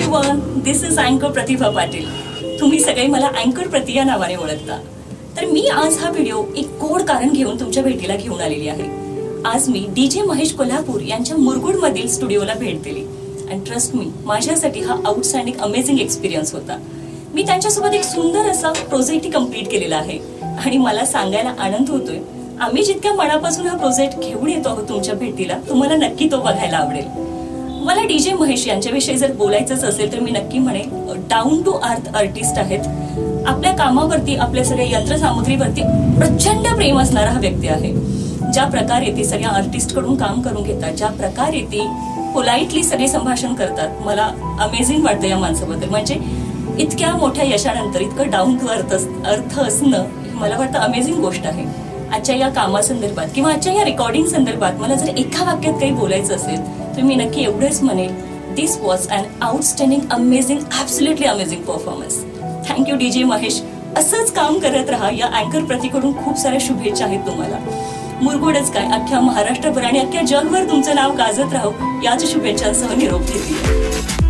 अँकर प्रतिभा पाटील तुम्ही सगळे मला अँकर प्रति या नावाने ओळखता. तर मी आज हा व्हिडिओ एक गोड कारण घेऊन तुमच्या भेटीला घेऊन आलेली आहे. आज मी डी जे महेश कोल्हापूर यांच्या मुरगुड मधील स्टुडिओला भेट दिली. आणि ट्रस्ट मी माझ्यासाठी हा आउटस्टँडिंग अमेझिंग एक्सपिरियन्स होता. मी त्यांच्यासोबत एक सुंदर असा प्रोजेक्ट कंप्लीट केलेला आहे. आणि मला सांगायला आनंद होतोय. आम्ही जितक्या मनापासून हा प्रोजेक्ट घेऊन येतो आहोत तुमच्या भेटीला तुम्हाला नक्की तो बघायला आवडेल. मला डीजे महेश यांच्याविषयी जर बोलायचंच असेल तर मी नक्की म्हणे डाऊन टू अर्थ आर्टिस्ट आहेत. आपल्या कामावरती आपल्या सगळ्या यंत्रसामुग्रीवरती प्रचंड प्रेम असणारा हा व्यक्ती आहे. ज्या प्रकारे ते सगळ्या आर्टिस्टकडून काम करून घेतात ज्या प्रकारे ते पोलाइटली सगळे संभाषण करतात मला अमेझिंग वाटतं या माणसाबद्दल. म्हणजे इतक्या मोठ्या यशानंतर इतकं डाऊन टू अर्थ अर्थ असणं मला वाटतं अमेझिंग गोष्ट आहे. आजच्या या कामासंदर्भात किंवा आजच्या या रेकॉर्डिंग संदर्भात मला जर एका वाक्यात काही बोलायचं असेल तर मी नक्की एवढंच म्हणेल. This was an outstanding amazing absolutely amazing performance thank you D J Mahesh असंच काम करत राहा. या अँकर प्रतीकडून खूप साऱ्या शुभेच्छा आहेत तुम्हाला. मुरगोडच काय अख्ख्या महाराष्ट्रभर आणि अख्ख्या जगभर तुमचं नाव गाजत राहो. याच शुभेच्छांसह निरोप घेतली